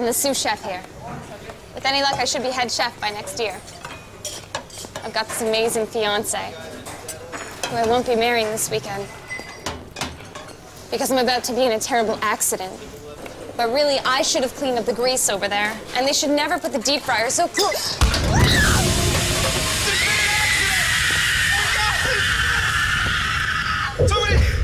I'm the sous chef here. With any luck, I should be head chef by next year. I've got this amazing fiance, who I won't be marrying this weekend. Because I'm about to be in a terrible accident. But really, I should have cleaned up the grease over there. And they should never put the deep fryer so close. Somebody!